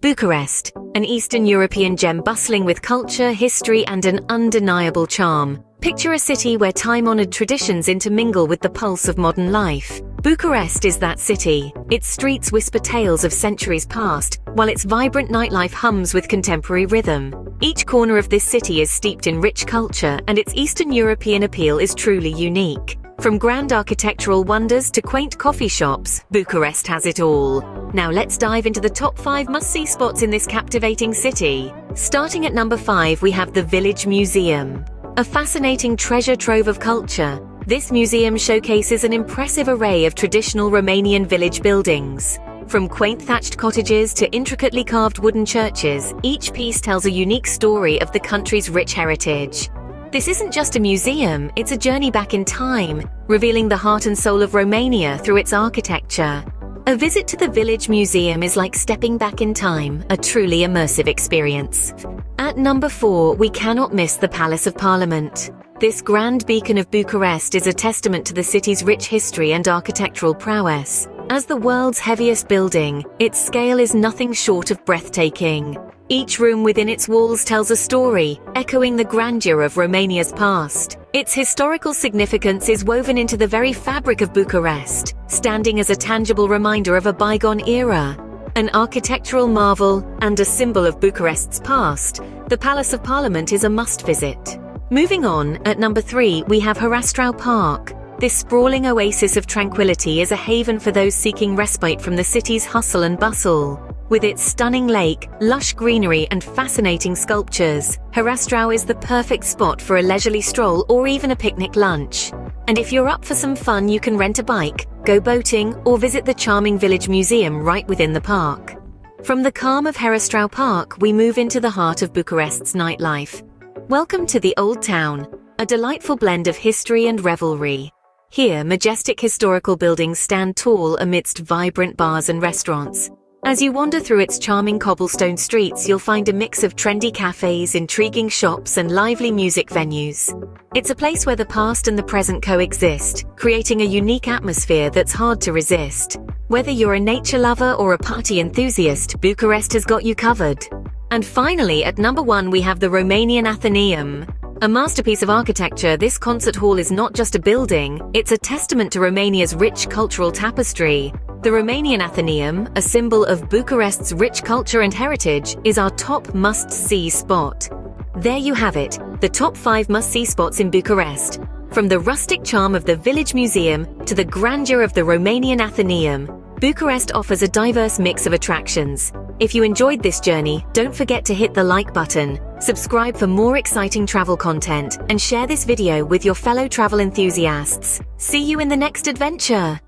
Bucharest, an Eastern European gem bustling with culture, history, and an undeniable charm. Picture a city where time-honored traditions intermingle with the pulse of modern life. Bucharest is that city. Its streets whisper tales of centuries past, while its vibrant nightlife hums with contemporary rhythm. Each corner of this city is steeped in rich culture, and its Eastern European appeal is truly unique. From grand architectural wonders to quaint coffee shops, Bucharest has it all. Now let's dive into the top 5 must-see spots in this captivating city. Starting at number 5 we have the Village Museum. A fascinating treasure trove of culture, this museum showcases an impressive array of traditional Romanian village buildings. From quaint thatched cottages to intricately carved wooden churches, each piece tells a unique story of the country's rich heritage. This isn't just a museum, it's a journey back in time, revealing the heart and soul of Romania through its architecture. A visit to the Village Museum is like stepping back in time, a truly immersive experience. At number 4, we cannot miss the Palace of Parliament. This grand beacon of Bucharest is a testament to the city's rich history and architectural prowess. As the world's heaviest building, its scale is nothing short of breathtaking. Each room within its walls tells a story, echoing the grandeur of Romania's past. Its historical significance is woven into the very fabric of Bucharest, standing as a tangible reminder of a bygone era. An architectural marvel and a symbol of Bucharest's past, the Palace of Parliament is a must-visit. Moving on, at number three, we have Herăstrău Park. This sprawling oasis of tranquility is a haven for those seeking respite from the city's hustle and bustle. With its stunning lake, lush greenery and fascinating sculptures, Herăstrău is the perfect spot for a leisurely stroll or even a picnic lunch. And if you're up for some fun, you can rent a bike, go boating, or visit the charming village museum right within the park. From the calm of Herăstrău Park, we move into the heart of Bucharest's nightlife. Welcome to the Old Town, a delightful blend of history and revelry. Here, majestic historical buildings stand tall amidst vibrant bars and restaurants, as you wander through its charming cobblestone streets, you'll find a mix of trendy cafes, intriguing shops, and lively music venues. It's a place where the past and the present coexist, creating a unique atmosphere that's hard to resist. Whether you're a nature lover or a party enthusiast, Bucharest has got you covered. And finally, at number one, we have the Romanian Athenaeum. A masterpiece of architecture, this concert hall is not just a building, it's a testament to Romania's rich cultural tapestry. The Romanian Athenaeum, a symbol of Bucharest's rich culture and heritage, is our top must-see spot. There you have it, the top 5 must-see spots in Bucharest. From the rustic charm of the Village Museum to the grandeur of the Romanian Athenaeum, Bucharest offers a diverse mix of attractions. If you enjoyed this journey, don't forget to hit the like button, subscribe for more exciting travel content, and share this video with your fellow travel enthusiasts. See you in the next adventure!